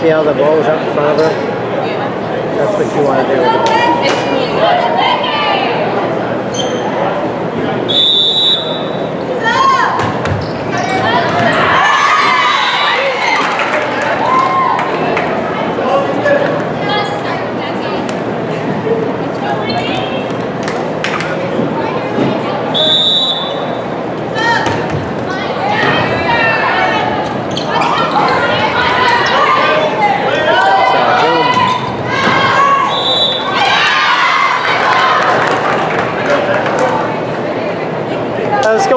See how the ball was up in front of her? That's what you want to do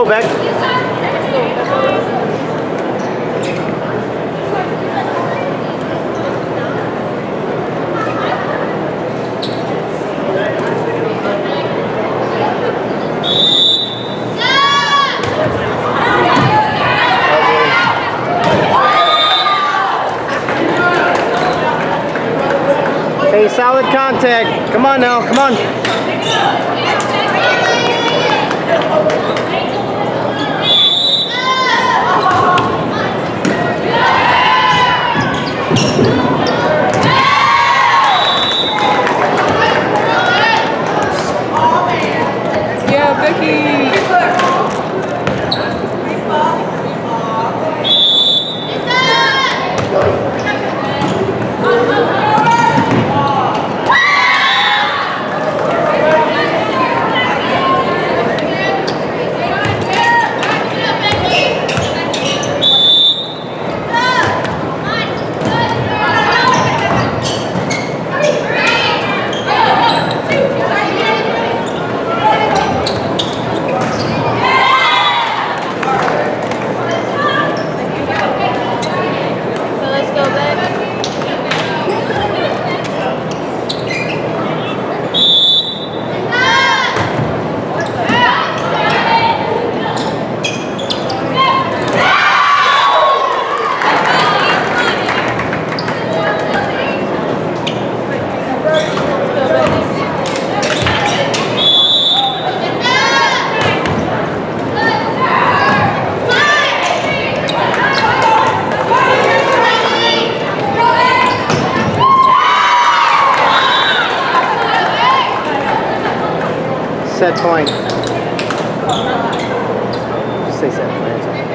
back. Hey, solid contact. Come on now, come on. histórico. Set point. Just say set point.